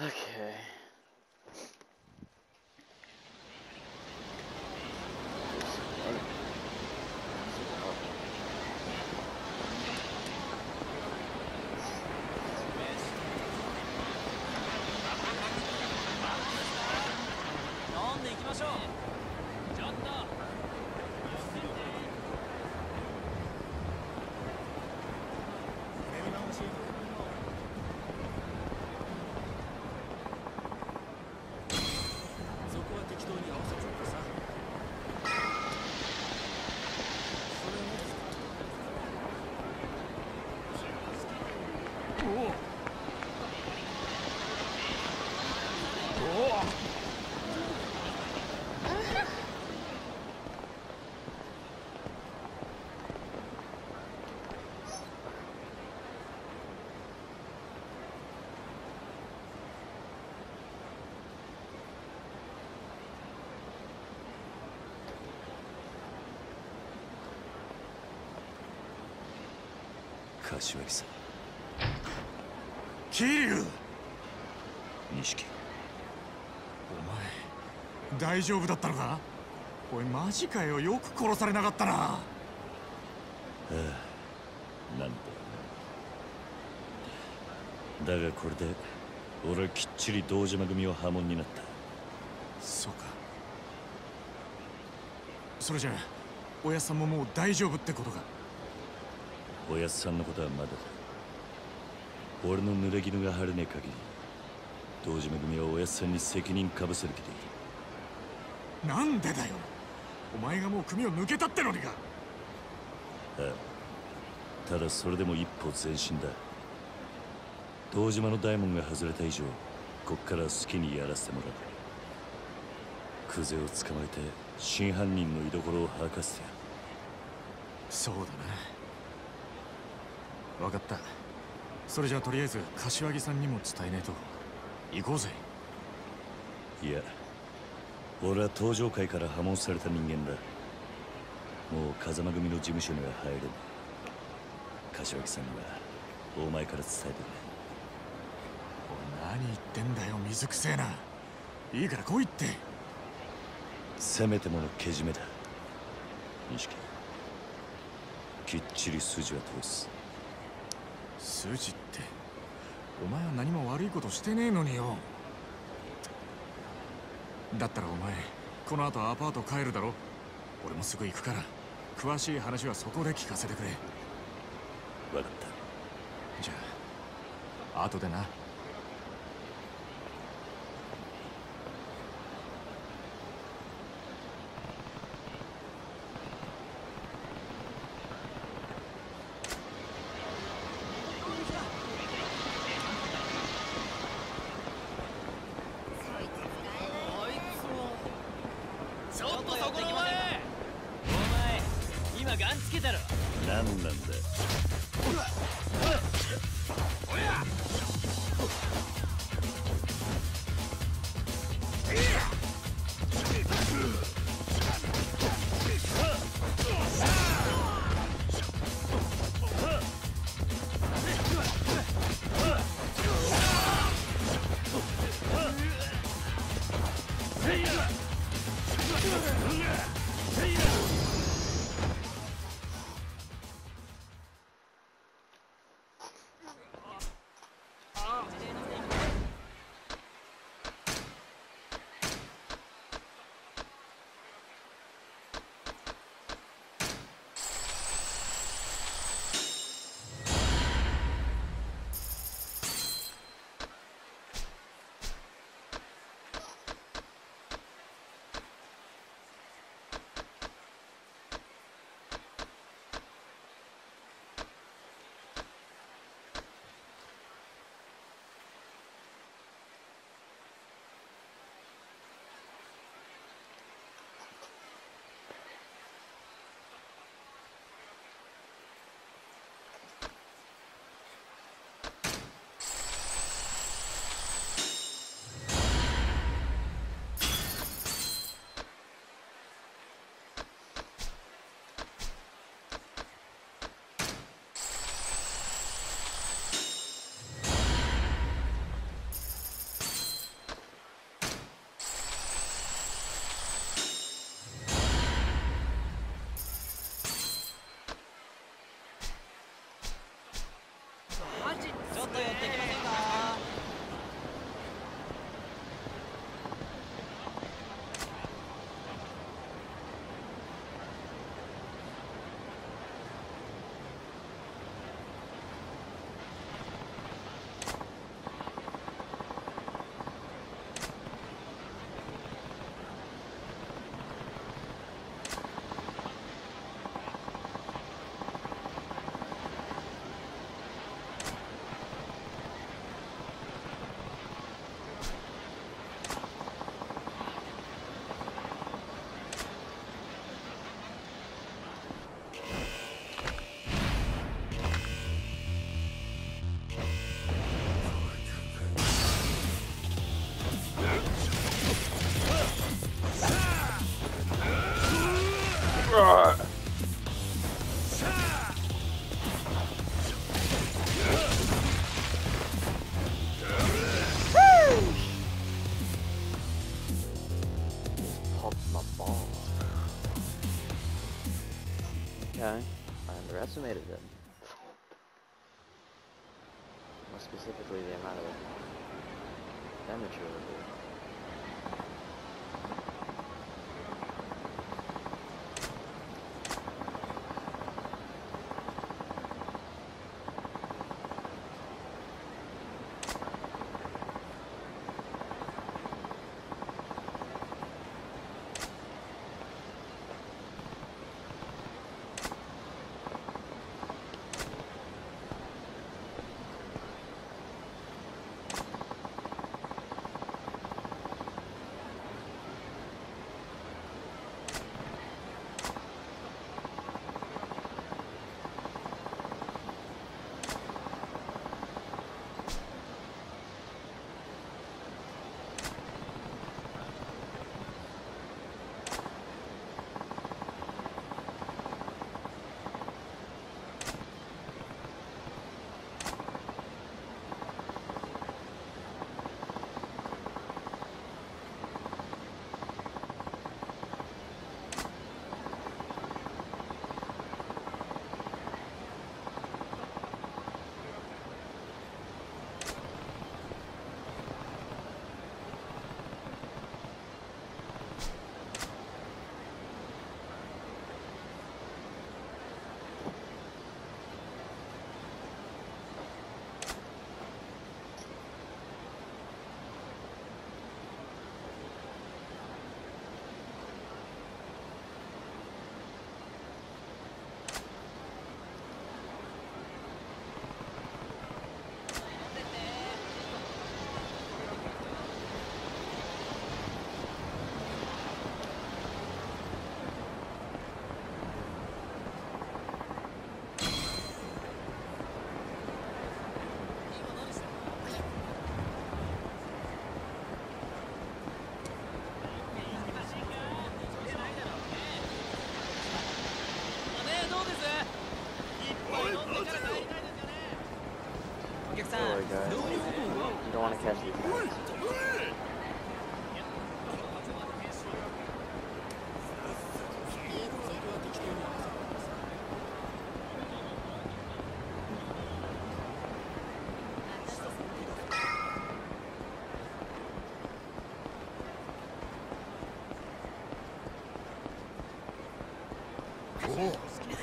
Okay. 柏木さん。桐生！錦。お前大丈夫だったのか？おいマジかよ。よく殺されなかったな。ああなんだだがこれで俺はきっちり堂島組は破門になった。そうか。それじゃあおやっさんももう大丈夫ってことか？おやっさんのことはまだだ。俺の濡れ衣が晴れねえ限り堂島組はおやっさんに責任かぶせる気でいる。なんでだよ。お前がもう組を抜けたってのにか。ああただそれでも一歩前進だ。堂島の大門が外れた以上こっから好きにやらせてもらう。クゼを捕まえて真犯人の居所を吐かせてやる。そうだな分かった。それじゃあとりあえず柏木さんにも伝えねえと。行こうぜ。いや俺は登場界から破門された人間だ。もう風間組の事務所には入れない。柏木さんにはお前から伝えてくれ。何言ってんだよ水くせえな。いいから来いって。せめてものけじめだ。錦きっちり筋は通す筋って。お前は何も悪いことしてねえのによ。だったらお前この後アパート帰るだろ。俺もすぐ行くから詳しい話はそこで聞かせてくれ。分かった。じゃあ後でな何詰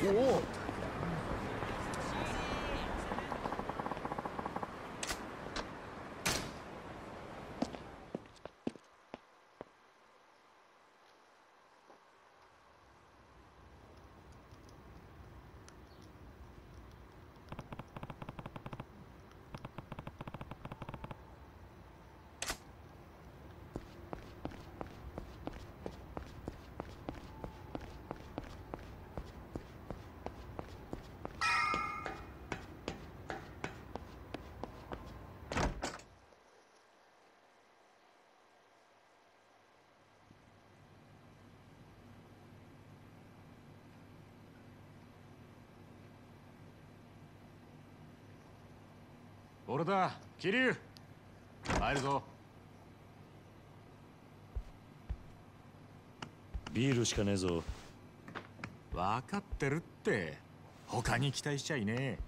Whoa. 俺だ桐生。入るぞ。ビールしかねえぞ。分かってるって。他に期待しちゃいねえ。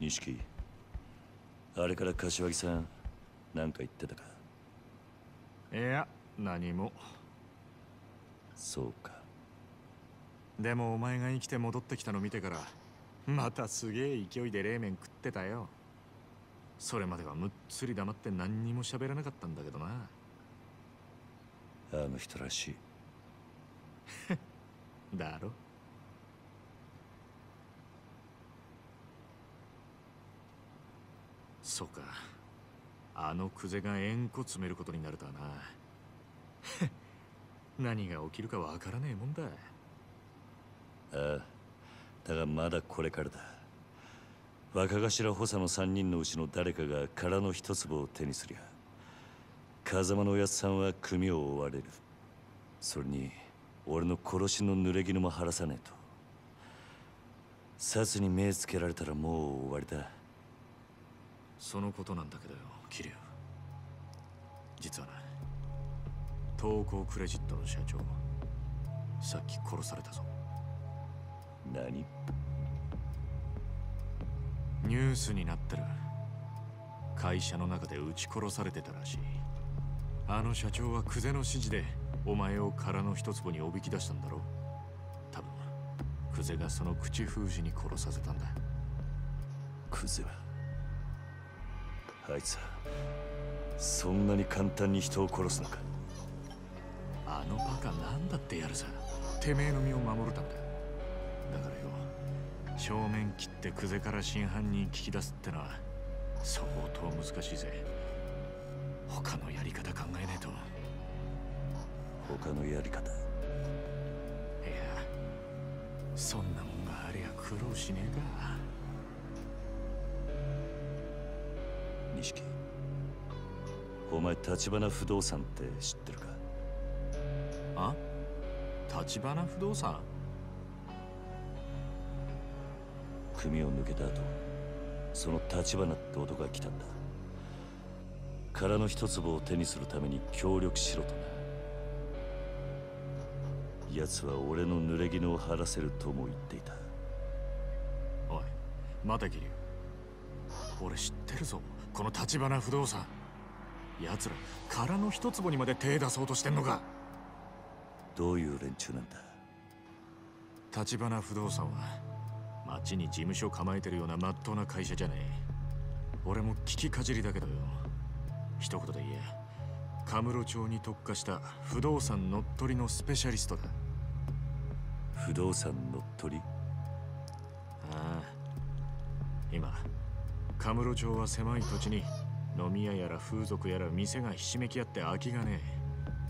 錦あれから柏木さん何か言ってたか？いや何も。そうか。でもお前が生きて戻ってきたの見てからまたすげえ勢いで冷麺食ってたよそれまではむっつり黙って何にも喋らなかったんだけどな。あの人らしい。だろ。そうか。あのクゼが縁故詰めることになるとはな。何が起きるかわからねえもんだ。ああ。だがまだこれからだ若頭補佐の三人のうちの誰かが空の一粒を手にすりゃ風間のおやつさんは組を追われる。それに俺の殺しの濡れ衣も晴らさねえと。殺に目つけられたらもう終わりだ。そのことなんだけどよ桐生。実はな東光クレジットの社長さっき殺されたぞ。何？ニュースになってる。会社の中で撃ち殺されてたらしい。あの社長はクゼの指示でお前を殻の一坪におびき出したんだろ多分クゼがその口封じに殺させたんだ。クゼ？はあいつはそんなに簡単に人を殺すのか？あのバカなんだってやるさ。てめえの身を守るためだ。だからよ正面切ってクゼから真犯人聞き出すってのは相当難しいぜ。他のやり方考えねえと。他のやり方？いやそんなもんがありゃ苦労しねえか。錦お前橘不動産って知ってるか？あ？立花不動産？組を抜けた後その橘って男が来たんだ。殻の一粒を手にするために協力しろとな。奴は俺の濡れ衣を晴らせるとも言っていた。おい待て桐生俺知ってるぞ。この立花不動産。奴ら殻の一坪にまで手出そうとしてんのか。どういう連中なんだ？立花不動産は町に事務所構えてるような真っ当な会社じゃねえ。俺も聞きかじりだけどよ。一言で言え。カムロ町に特化した不動産乗っ取りのスペシャリストだ。不動産乗っ取り？ああ。今カムロ町は狭い土地に飲み屋やら風俗やら店がひしめき合って空きがね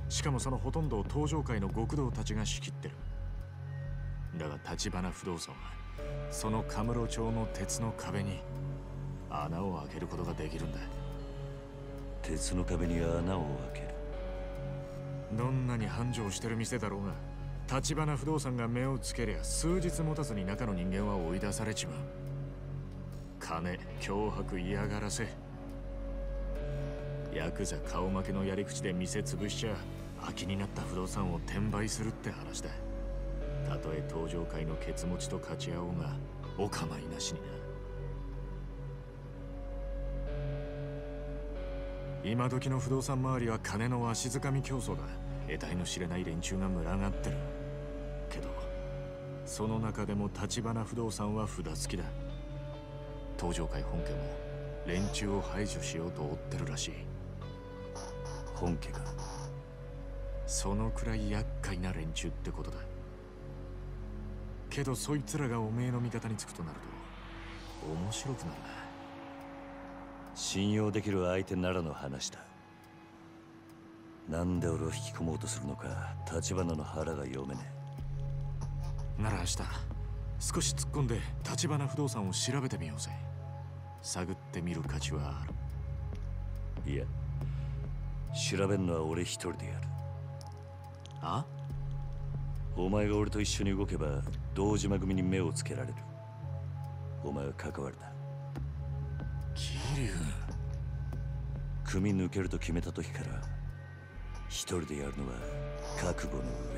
え。しかもそのほとんどを東上界の極道たちが仕切ってる。だが立花不動産はそのカムロ町の鉄の壁に穴を開けることができるんだ。鉄の壁に穴を開ける。どんなに繁盛してる店だろうが立花不動産が目をつけりゃ数日持たずに中の人間は追い出されちまう。金脅迫嫌がらせ。ヤクザ顔負けのやり口で店潰しちゃ空きになった不動産を転売するって話だたとえ登場界のケツ持ちと勝ち合おうがお構いなしにな。今時の不動産周りは金の足づかみ競争だ。得体の知れない連中が群がってる。けどその中でも橘不動産は札付きだ。東上界本家も連中を排除しようと追ってるらしい。本家がそのくらい厄介な連中ってことだ。けどそいつらがおめえの味方につくとなると面白くなるな。信用できる相手ならの話だ。なんで俺を引き込もうとするのか橘の腹が読めねなら明日少し突っ込んで橘不動産を調べてみようぜ。探ってみる価値はある。えいや調べんのは俺一人でやる。あ？お前が俺と一緒に動けば堂島組に目をつけられる。お前は関わるな。桐生。組抜けると決めた時から一人でやるのは覚悟の上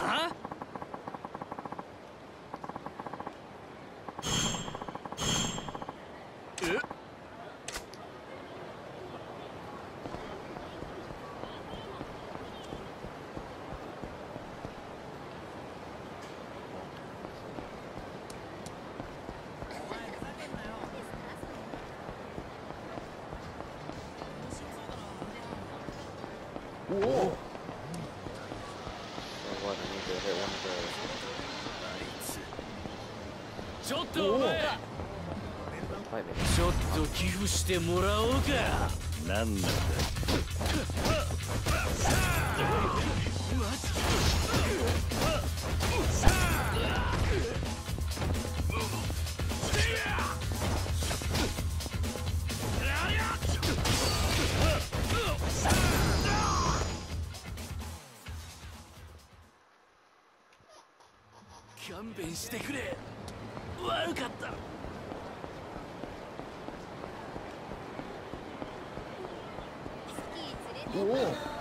あえおお So what, I need to hit one of the ちょっとお前 fight me. ちょっと寄付してもらおうか。何なんだ勘弁してくれ。悪かった。ス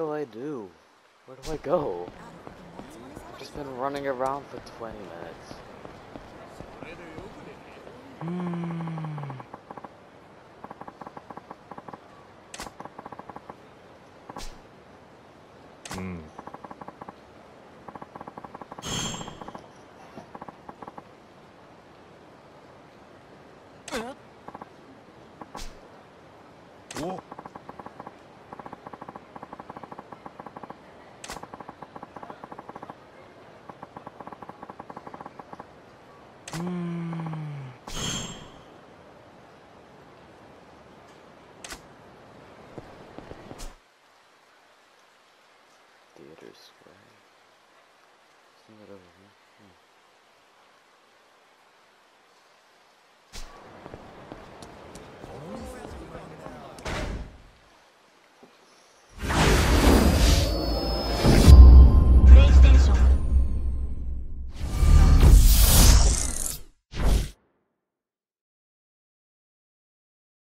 shall I do? Where do I go? I've just been running around for 20 minutes. Hmm. う